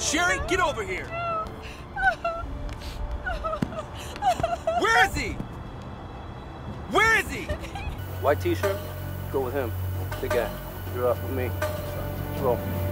Sherry, get over here! Where is he? Where is he? White t-shirt? Go with him. Big guy. You're off with me. Let's roll.